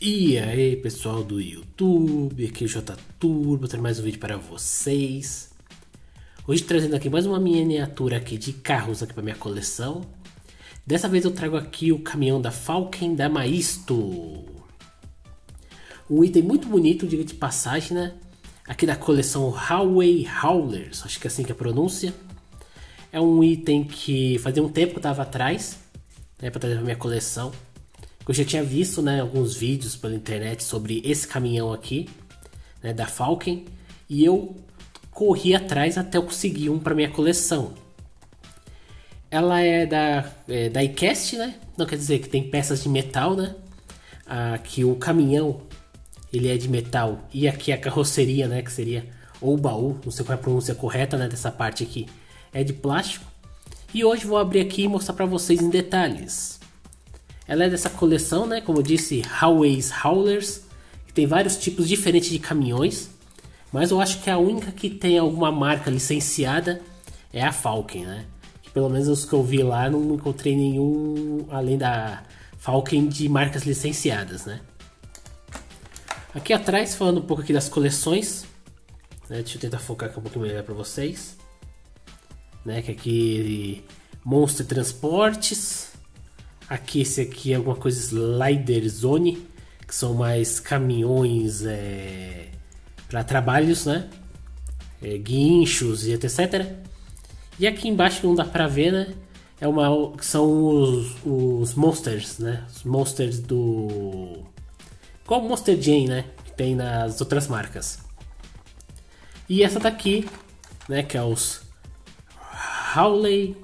E aí pessoal do YouTube, aqui é o J Turbo, trazendo mais um vídeo para vocês. Hoje trazendo aqui mais uma miniatura aqui de carros aqui para minha coleção. Dessa vez eu trago aqui o caminhão da Falken da Maisto. Um item muito bonito, diga de passagem, né? Aqui da coleção Highway Howlers, acho que é assim que é a pronúncia. É um item que fazia um tempo que eu tava atrás, né, para trazer para minha coleção. Eu já tinha visto né, alguns vídeos pela internet sobre esse caminhão aqui, né, da Falcon, e eu corri atrás até eu conseguir um para minha coleção. Ela é da, é, da iCast, né? Não quer dizer que tem peças de metal, né? Aqui o caminhão ele é de metal e aqui a carroceria, né? Que seria ou baú, não sei qual é a pronúncia correta, né? Dessa parte aqui é de plástico. E hoje vou abrir aqui e mostrar para vocês em detalhes. Ela é dessa coleção, né? Como eu disse, Highways Howlers. Que tem vários tipos diferentes de caminhões. Mas eu acho que a única que tem alguma marca licenciada é a Falcon, né? Que pelo menos os que eu vi lá não encontrei nenhum além da Falcon de marcas licenciadas, né? Aqui atrás, falando um pouco aqui das coleções, né? Deixa eu tentar focar aqui um pouquinho melhor para vocês, né? Que aqui Monster Transportes, Aqui esse aqui é alguma coisa Slider Zone, que são mais caminhões é, para trabalhos, né? É, guinchos e etc. E aqui embaixo que não dá para ver, né? É uma, são os, os monsters, né? Os monsters do qual Monster Jam, né? Que tem nas outras marcas. E essa daqui, né? Que é os Howley,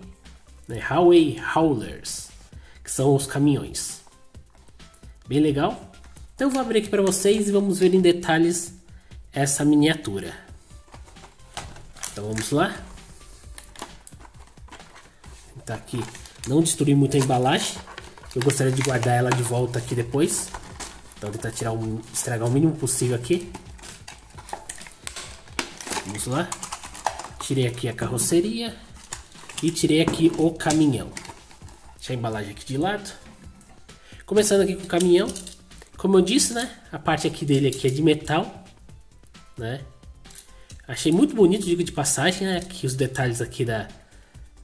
né? Howey Howlers que são os caminhões. Bem legal? Então eu vou abrir aqui para vocês e vamos ver em detalhes essa miniatura. Então vamos lá. Tá aqui, não destruir muito a embalagem. Eu gostaria de guardar ela de volta aqui depois. Então tentar tirar estragar o mínimo possível aqui. Vamos lá. Tirei aqui a carroceria e tirei aqui o caminhão. Deixa a embalagem aqui de lado. Começando aqui com o caminhão. Como eu disse, né? A parte aqui dele aqui é de metal, né? Achei muito bonito, digo de passagem, né? Aqui os detalhes aqui da,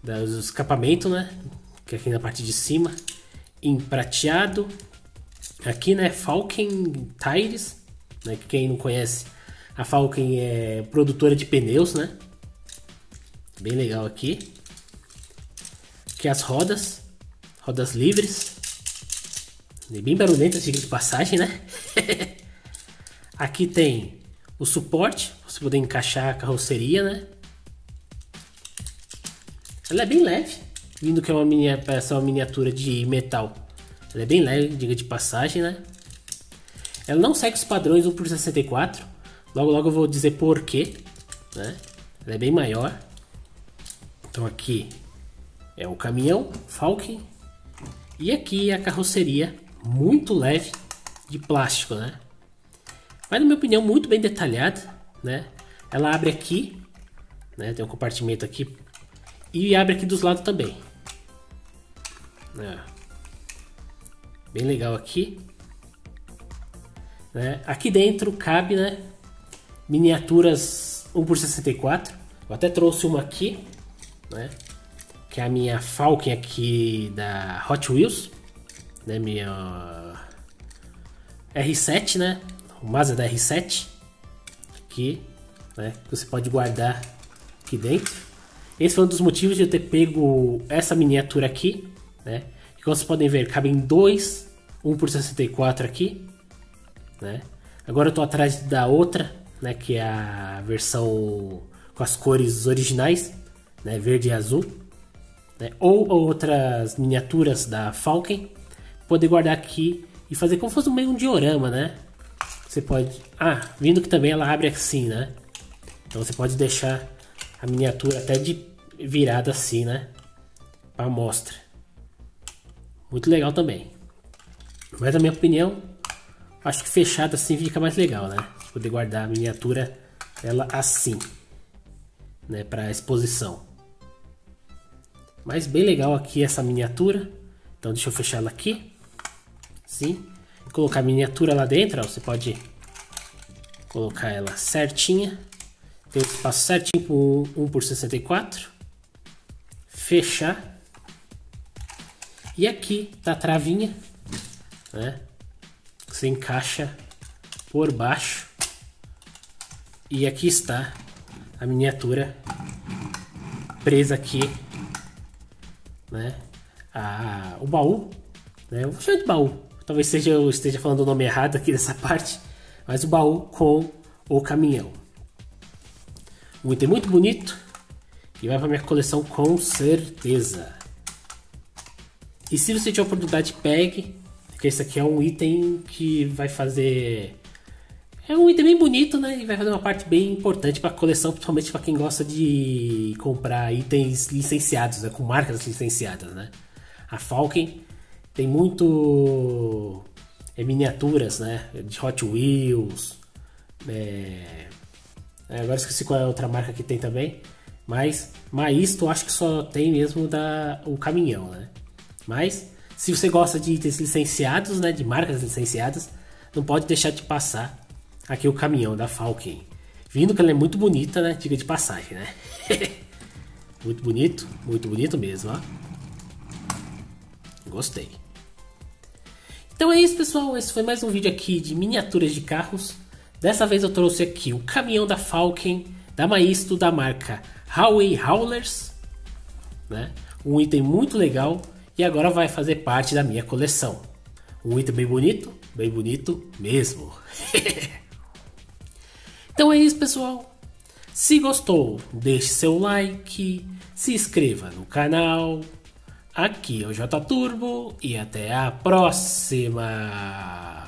da do escapamento, né? Que é aqui na parte de cima, em prateado. Aqui, né? Falcon Tires, né? Quem não conhece, a Falcon é produtora de pneus, né? Bem legal aqui. Aqui as rodas, rodas livres. Bem barulhentas, diga de passagem, né? Aqui tem o suporte, você poder encaixar a carroceria, né? Ela é bem leve, vindo que é uma, essa é uma miniatura de metal. Ela é bem leve, diga de passagem, né? Ela não segue os padrões 1 por 64. Logo, logo eu vou dizer porquê, né? Ela é bem maior. Então aqui é o caminhão Falcon e aqui a carroceria muito leve de plástico, né? Mas na minha opinião muito bem detalhada, né? Ela abre aqui, né? Tem um compartimento aqui e abre aqui dos lados também. É. Bem legal aqui. Né? Aqui dentro cabe, né? Miniaturas 1 por 64. Eu até trouxe uma aqui, né? Que é a minha Falcon aqui da Hot Wheels, né, minha R7, né, o Mazda R7, aqui, né, que você pode guardar aqui dentro. Esse foi um dos motivos de eu ter pego essa miniatura aqui, né, que como vocês podem ver, cabem dois, um por 64 aqui, né. Agora eu tô atrás da outra, né, que é a versão com as cores originais, né, verde e azul né? ou outras miniaturas da Falcon, poder guardar aqui e fazer como se fosse meio um diorama, né? Você pode... Ah, vindo que também ela abre assim, né? Então você pode deixar a miniatura até de virada assim, né? Para mostra. Muito legal também. Mas na minha opinião, acho que fechada assim fica mais legal, né? Poder guardar a miniatura ela assim, né? Para exposição. Mas bem legal aqui essa miniatura. Então deixa eu fechar ela aqui. Sim. colocar a miniatura lá dentro, ó, você pode colocar ela certinha. Tem o espaço certinho por 1 por 64. Fechar. E aqui tá a travinha, né? Você encaixa por baixo. E aqui está a miniatura presa aqui, né? A, o baú, né? Eu vou chamar de baú. Talvez seja, eu esteja falando o nome errado aqui dessa parte, mas o baú com o caminhão. Um item muito bonito e vai para minha coleção com certeza. E se você tiver oportunidade, pegue, porque esse aqui é um item que vai fazer é um item bem bonito, né? E vai fazer uma parte bem importante para a coleção, principalmente para quem gosta de comprar itens licenciados, né? com marcas licenciadas, né? A Falcon tem muito é, miniaturas, né? De Hot Wheels. É... é agora esqueci qual é a outra marca que tem também. Mas Maisto acho que só tem mesmo da, o caminhão, né? Mas se você gosta de itens licenciados, né? De marcas licenciadas, não pode deixar de passar aqui o caminhão da Falcon. Vindo que ela é muito bonita, né? Diga de passagem, né? muito bonito, muito bonito mesmo, ó. Gostei. Então é isso, pessoal. Esse foi mais um vídeo aqui de miniaturas de carros. Dessa vez eu trouxe aqui o caminhão da Falcon, da Maisto, da marca Huawei Howlers. Né? Um item muito legal e agora vai fazer parte da minha coleção. Um item bem bonito, bem bonito mesmo. Então é isso, pessoal. Se gostou, deixe seu like, se inscreva no canal. Aqui é o J Turbo e até a próxima.